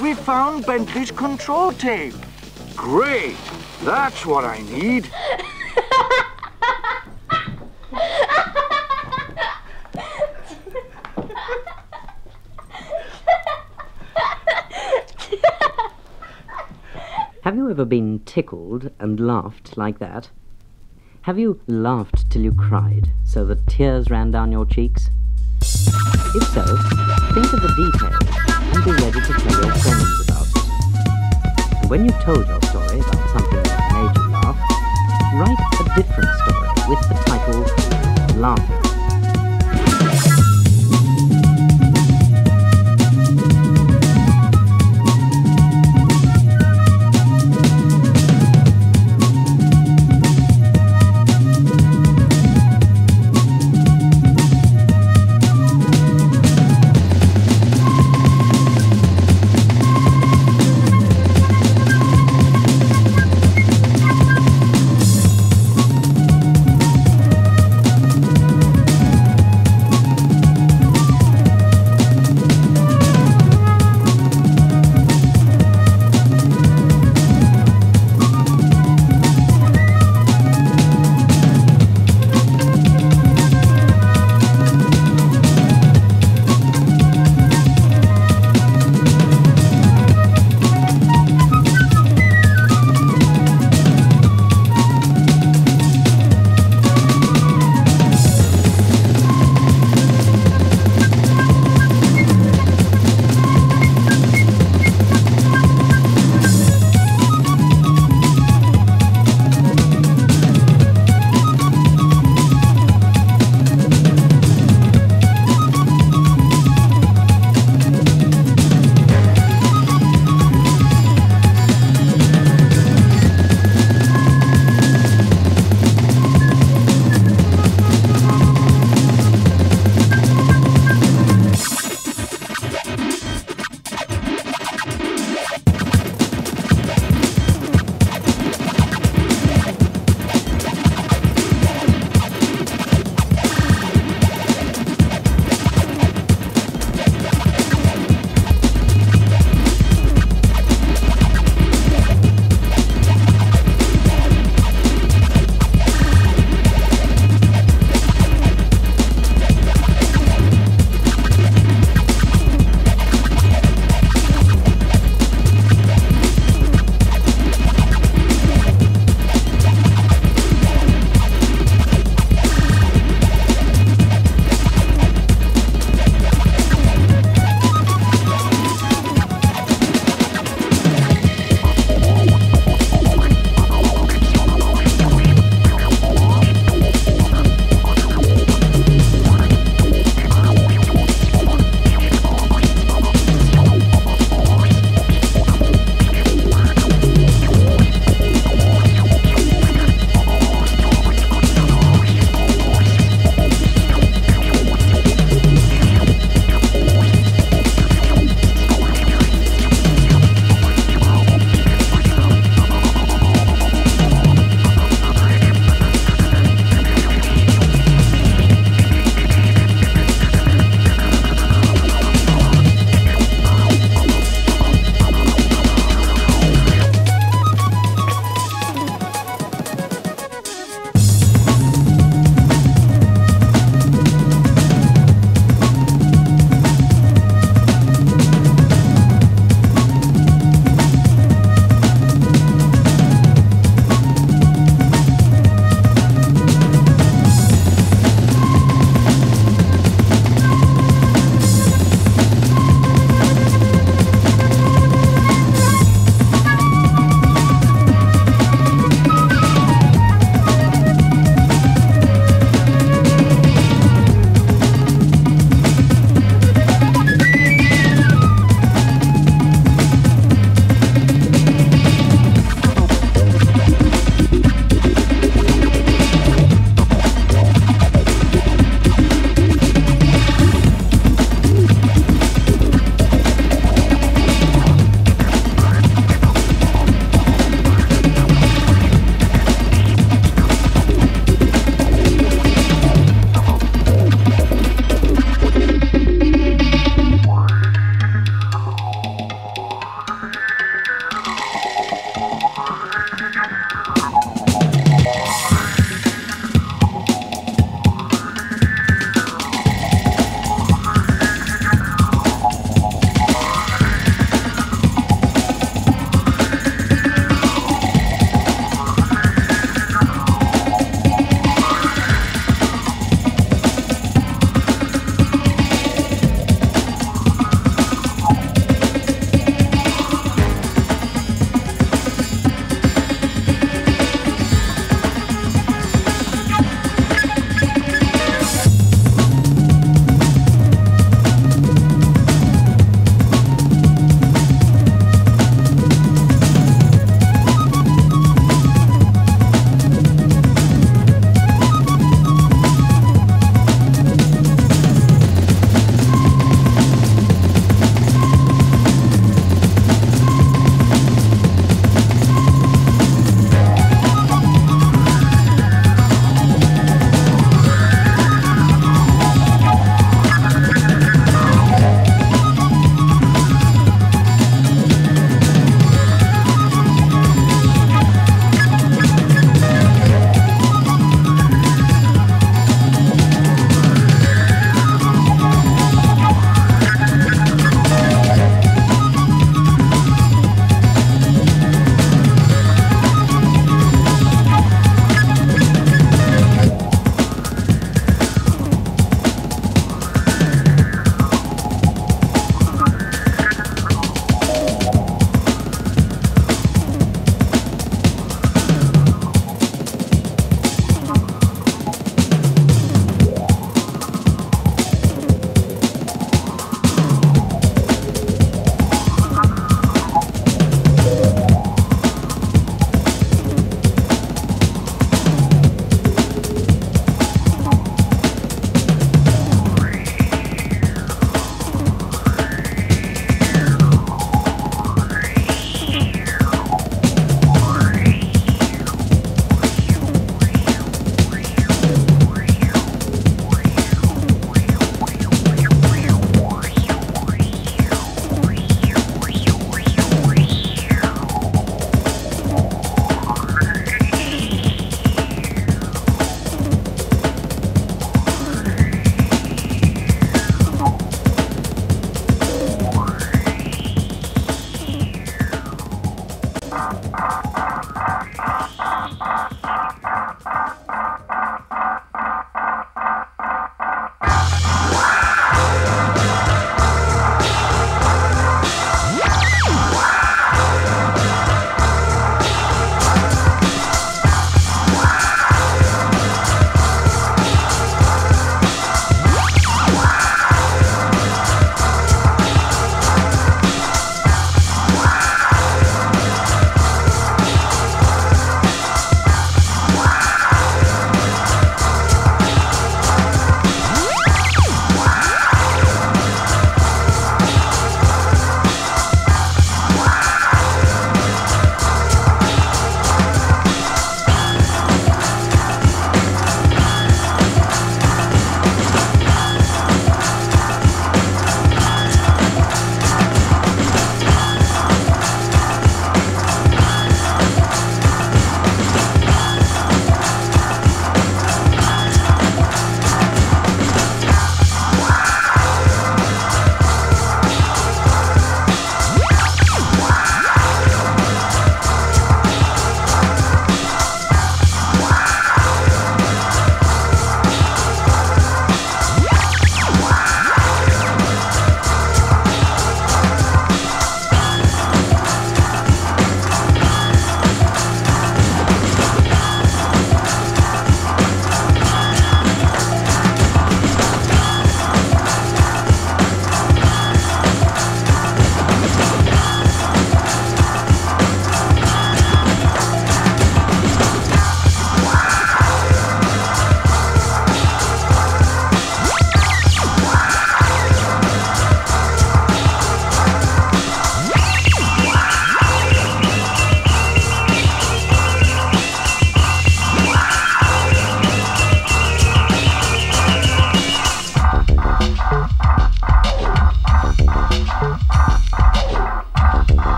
We found Bentley's control tape. Great! That's what I need. Have you ever been tickled and laughed like that? Have you laughed till you cried, so that tears ran down your cheeks? If so, think of the details and be ready to tell your friends about it. And when you've told your story about something that made you laugh, write a different story with the title Laughing.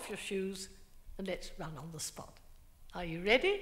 Off your shoes and let's run on the spot. Are you ready?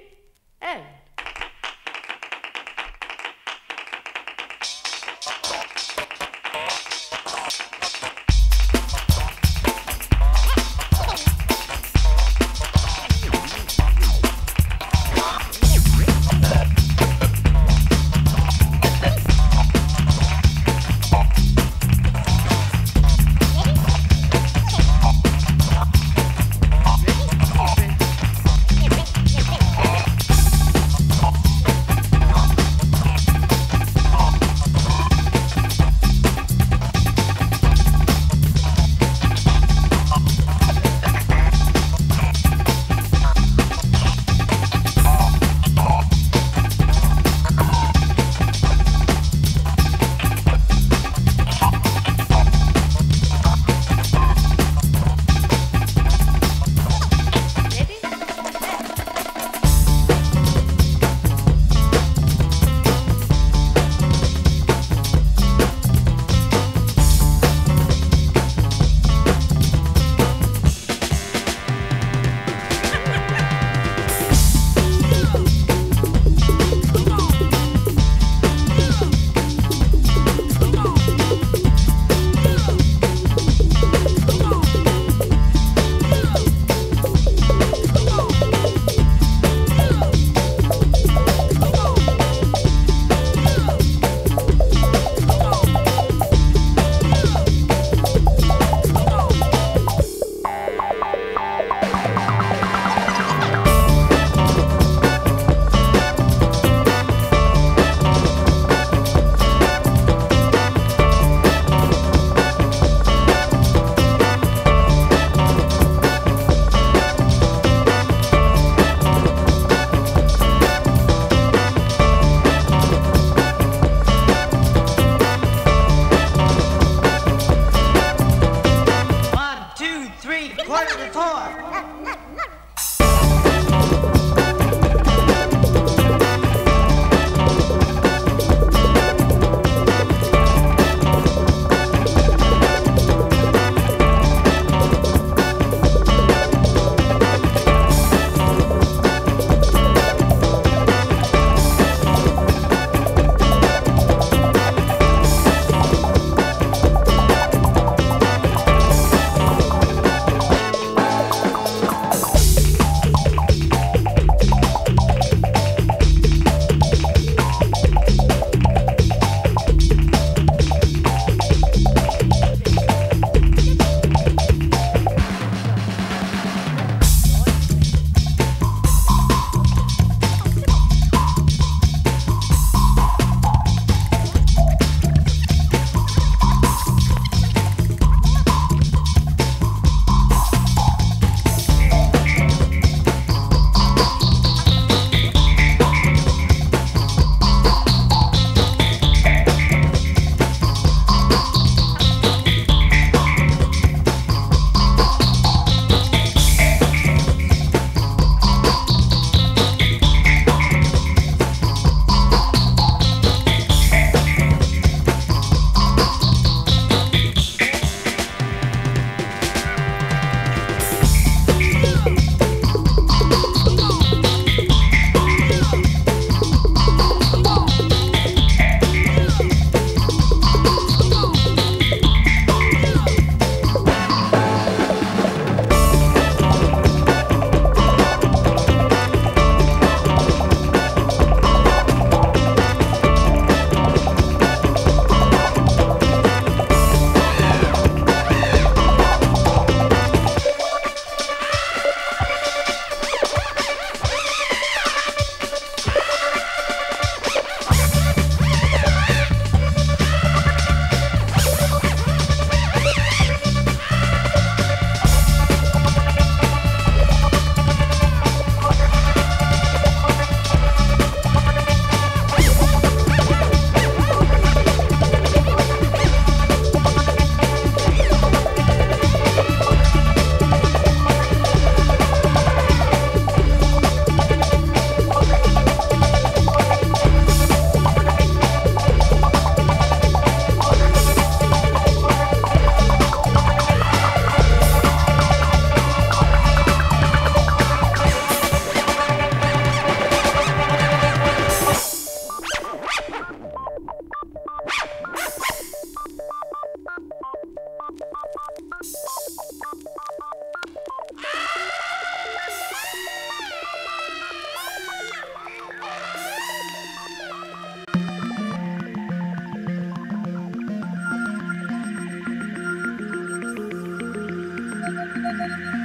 Bye.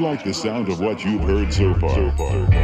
Like the sound of what you've heard so far,